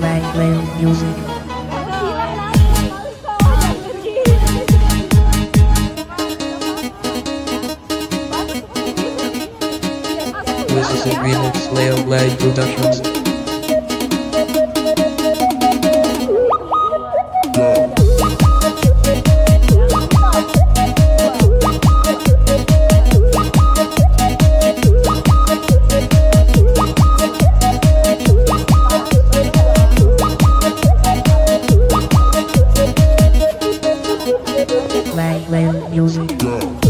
play, remix Leo Productions. Yeah. Langland Music.